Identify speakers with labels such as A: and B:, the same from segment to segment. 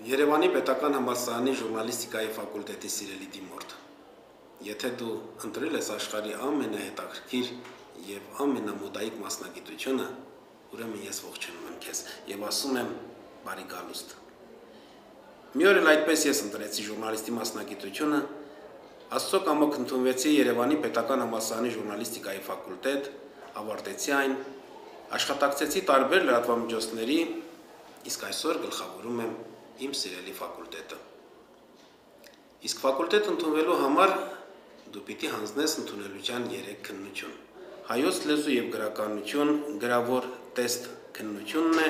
A: Երևանի պետական համալսարանի ժուրնալիստիկայի ֆակուլտետի սիրելի դիմորդ։ Եթե դու ընտրել ես աշխարհի ամենահետաքրքիր եւ ամենամոդայիկ մասնագիտությունը, ուրեմն ես ողջունում եմ քեզ եւ ասում եմ բարի գալուստ։ Մի օր այդպես ես ընտրեցի ժուրնալիստի մասնագիտությունը, Աստծո կամոք ընդունվեցի Երևանի պետական համալսարանի ժուրնալիստիկայի ֆակուլտետ, ավարտեցի այն, աշխատակցեցի տարբեր լրատվամիջոցների, իսկ այսօր գլխավորում եմ իմ սիրելի ֆակուլտետը։ Իսկ ֆակուլտետ ընդունվելու համար դու պիտի հանձնես ընդունելության 3 քննություն։ Հայոց լեզու եւ գրականություն գրավոր տեստ քննությունն է,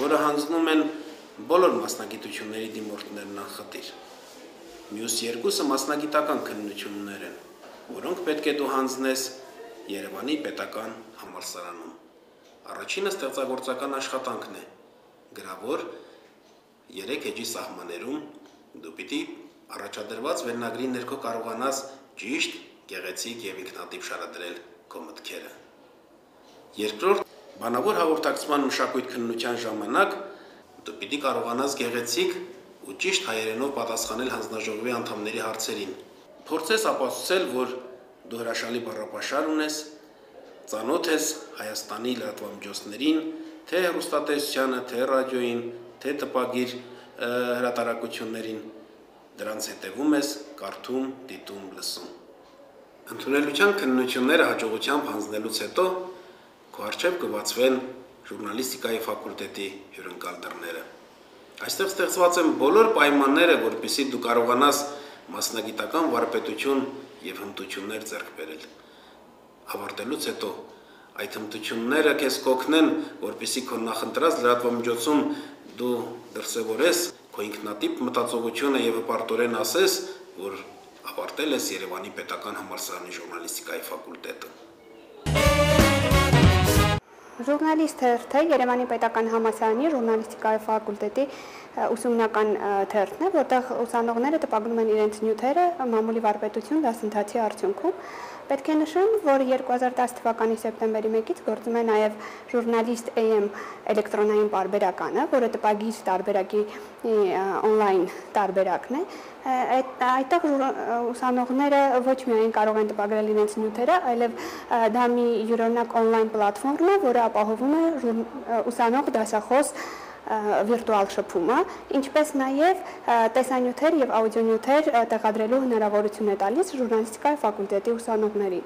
A: որը հանձնում են բոլոր մասնագիտությունների դիմորդներն անխտիր։ Մյուս երկուսը մասնագիտական քննություններ են, որոնք պետք է դու հանձնես Երևանի պետական համալսարանում։ Առաջինը ստեղծագործական աշխատանքն է, գրավոր 3 էջի սահմաներում դու պիտի առաջադրված վերնագրի ներքո կարողանաս ճիշտ, գեղեցիկ եւ ինքնատիպ շարադրել քո մտքերը։ Երկրորդ, բանավոր հաղորդակցման մշակույթ քննության ժամանակ դու պիտի կարողանաս գեղեցիկ ու ճիշտ հայերենով պատասխանել հանձնաժողովի անդամների հարցերին։ Փորձես ապացուցել, որ դու հրաշալի բառապաշար ունես, ծանոթ ես Հայաստանի լրատվամիջոցներին, թե հեռուստատեսությանը, թե ռադիոյին, թե տպագիր հրատարակություններին դրանց հետևում ես կարդում, դիտում, լսում։ Ընդունելության քննությունները հաջողությամբ հանձնելուց հետո քո արժև կբացվեն ժուրնալիստիկայի ֆակուլտետի հյուրընկալ դռները։ Այստեղ ստեղծված են բոլոր պայմանները, որպեսզի դու կարողանաս մասնագիտական վարպետություն եւ հմտություններ ձեռք բերել։ Ավարտելուց հետո այդ հմտությունները քեզ կօգնեն, որպեսզի քո նախընտրած լրատվամիջոցում դու դրսևորես քո ինքնատիպ մտածողությունը եւ հպարտորեն ասես, որ ավարտել ես Երևանի պետական համալսարանի ժուրնալիստիկայի ֆակուլտետը։
B: Ժուրնալիստ թերթը Երևանի պետական համալսարանի ժուրնալիստիկայի ֆակուլտետի ուսումնական թերթն է, որտեղ ուսանողները տպագրում են իրենց նյութերը մամուլի վարպետություն դասընթացի արդյունքում Պետք է նշեմ, որ 2010 թվականի սեպտեմբերի 1-ից գործում է նաև ժուրնալիստ AM էլեկտրոնային պարբերականը, որը տպագիր տարբերակի on-line տարբերակն է։ Այդտեղ ուսանողները ոչ միայն կարող են տպագրել իրենց նյութերը, այլև դա մի յուրօրինակ on-line պլատֆորմ է, որը ապահովում է ուսանող դասախոս վիրտուալ շփումը, ինչպես նաև տեսանյութեր եւ աուդիոնյութեր տեղադրելու հնարավորություն է տալիս ժուրնալիստիկայի ֆակուլտետի ուսանողներին։